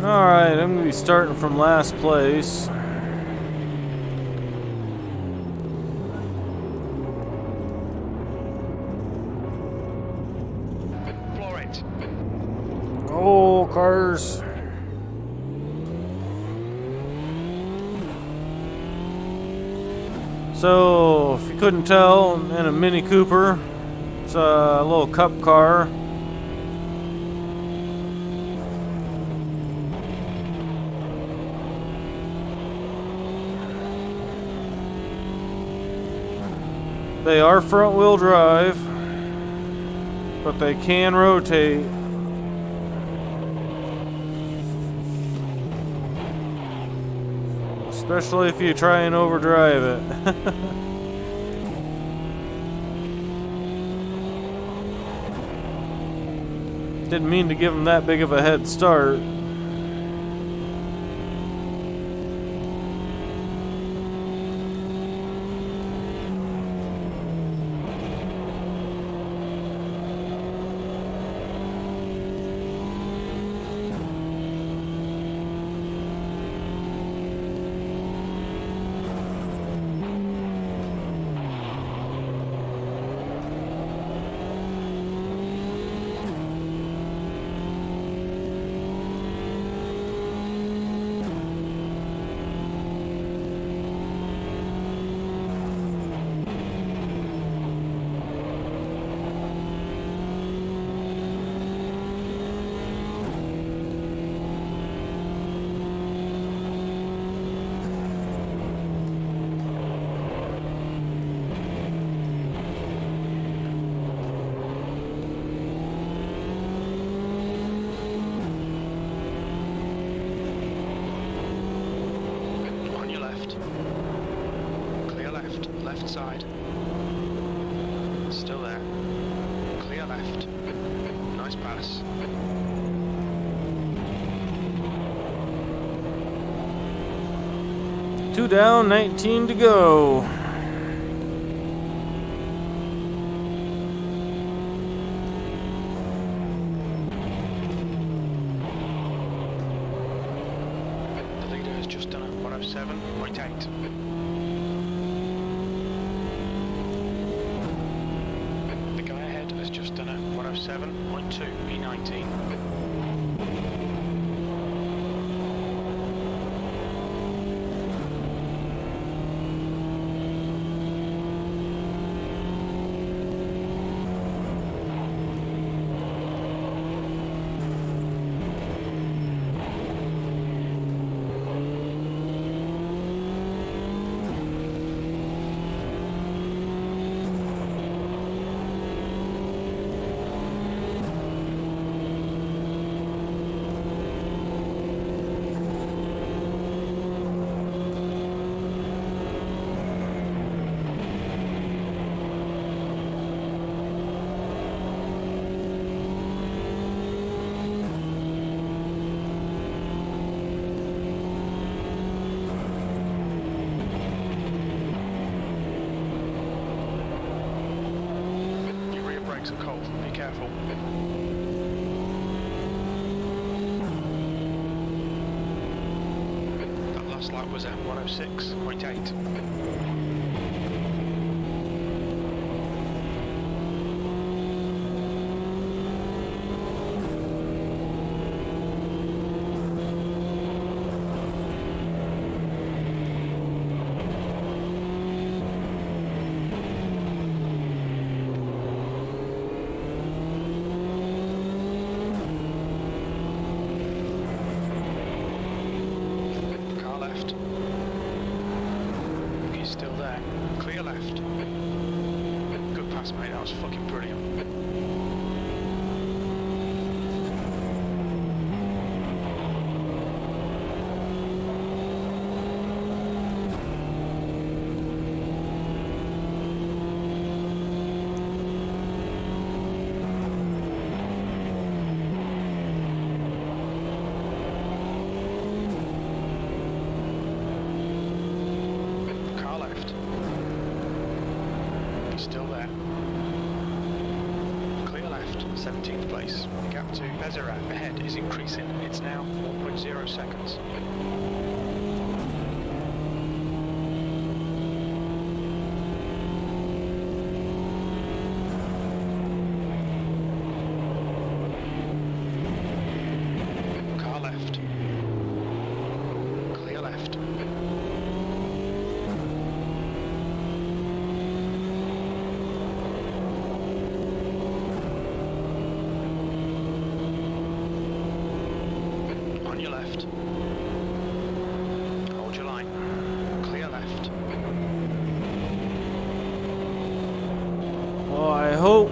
Alright, I'm going to be starting from last place. Oh, cars. So, if you couldn't tell, I'm in a Mini Cooper. It's a little cup car. They are front wheel drive, but they can rotate. Especially if you try and overdrive it. Didn't mean to give them that big of a head start. On your left. Clear left. Left side. Still there. Clear left. Nice pass. Two down, 19 to go. The leader has just done a 107.8. The guy ahead has just done a 107.2 E19. Your rear brakes are cold. Be careful. That was at 106.8. Car left. He's still there. Clear left. Mate. That was fucking brilliant. Car left. He's still there. Clear 17th place. Gap to Bezerat ahead is increasing. It's now 1.0 seconds. Car left. Clear left. On your left. Hold your line. Clear left. Well, I hope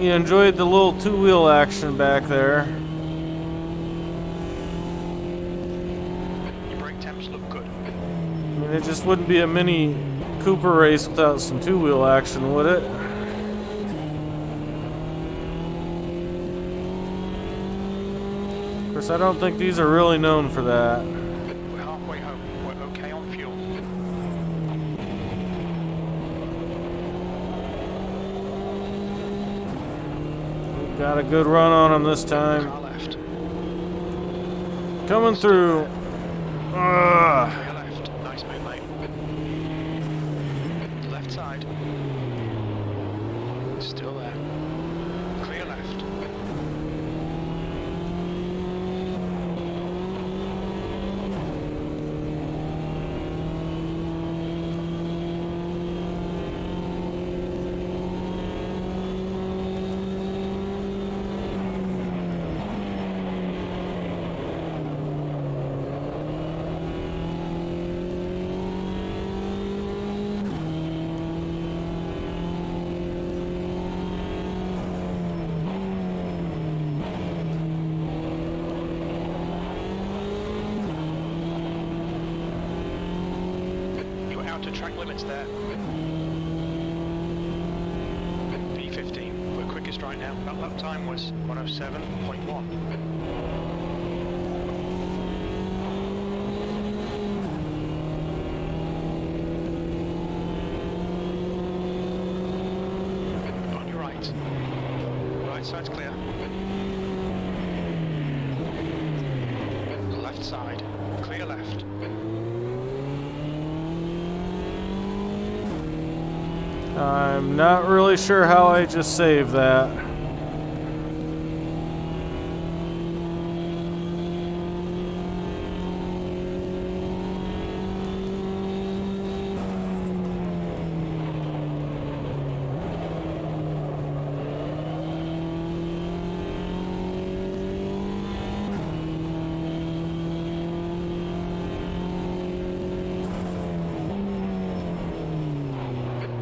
you enjoyed the little two-wheel action back there. Your brake temps look good. I mean, it just wouldn't be a mini Cooper race without some two-wheel action, would it? Of course, I don't think these are really known for that. We're halfway home. We're okay on fuel. Got a good run on him this time. Coming through. Ugh. Clear left. Nice move, mate. Left side. Still there. Clear left. To track limits there. P15. We're quickest right now. That lap time was 107.1. On your right. Right side's clear. Left side. Clear left. I'm not really sure how I just saved that.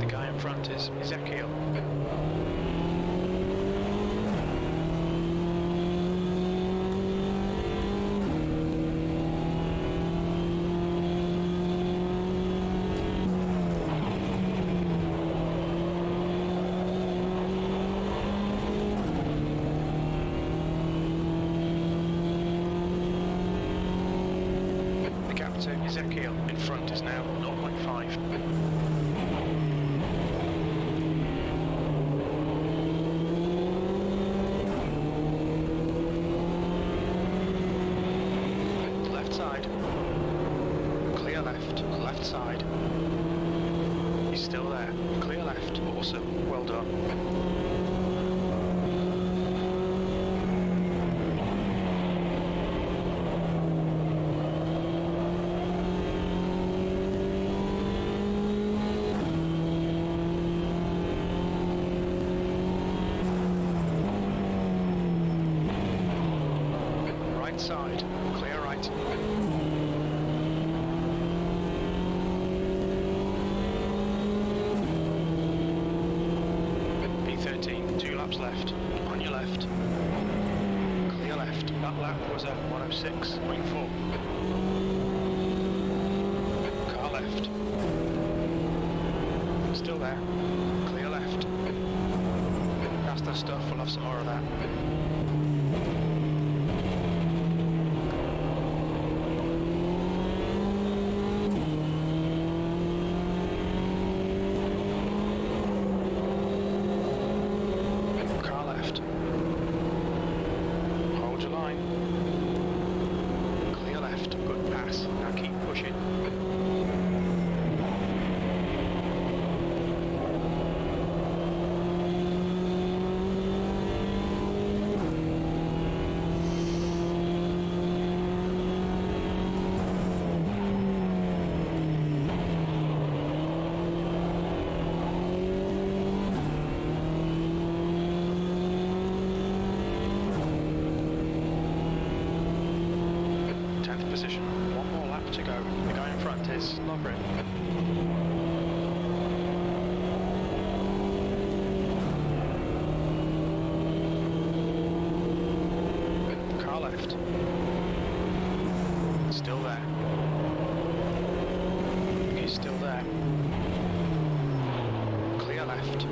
The guy in front is Ezekiel. Ezekiel in front is now 0.5. Left side. Clear left. Left side. He's still there. Clear left. Awesome. Well done. Right side. Clear right. P13, two laps left. On your left. Clear left. That lap was at 106.4. Car left. Still there. Clear left. That's the stuff, we'll have some more of that. Is. Lover it. Car left. Still there. He's still there. Clear left.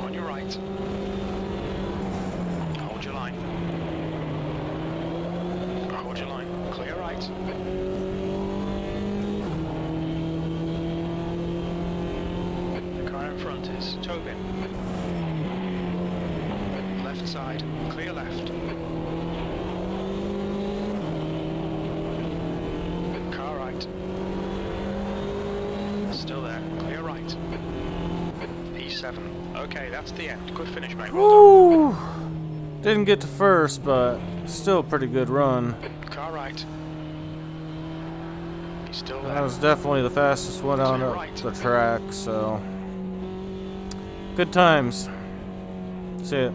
On your right. Hold your line. Hold your line. Clear right. The car in front is Tobin. Left side. Clear left. Car right. Still there. Clear right. E7. Okay, that's the end. Good finish, mate. Well! Didn't get to first, but still a pretty good run. Car right. He's still That was definitely the fastest one on the, the track, so. Good times. See it.